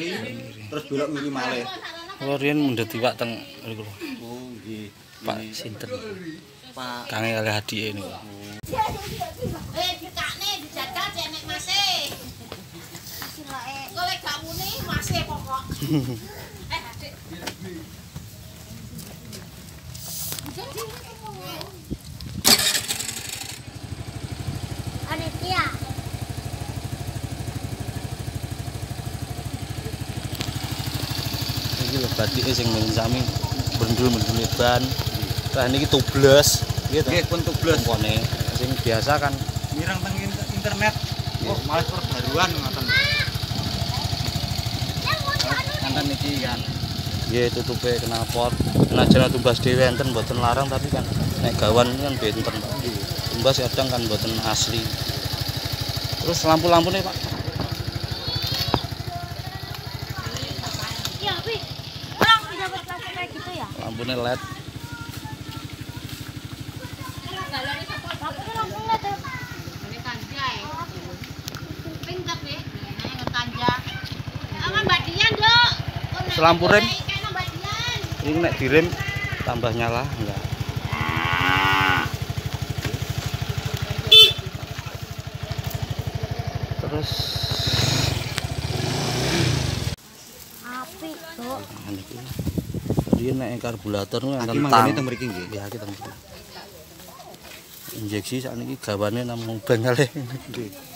kiri terus belok ngiri malih. Kula riyen mundhut iwak teng mriku lho. Oh nggih. Pak sinten? Pak Kange kalih adike niku. Eh, dikakne dijajal cek nek masih. Kok lek gak muni masih pokok. Eh, Adik. Panitia. Iki lho batike sing mung sami bendul-bendul ban. Lah niki tubles gitu. nggih pun tubles. Kompone sing biasa kan Mirang teng in- internet. Oh, malah perbaruan ngoten. Kanten niki kan. nggih tutupe knalpot. Senajan tumbas dhewe enten mboten larang tapi kan nek gawan kan benten. Tumbas kadang kan mboten asli. Terus lampu-lampune Pak. Oh, nah, Selampu rem. Ini nek direm tambah nyala enggak? Terus Api, Dok. Nah, niki. Riyen nek karburator Aki enten manggone tang. teng mriki nggih. Ya kita. Injeksi sakniki gawane namung bengale. Nggih.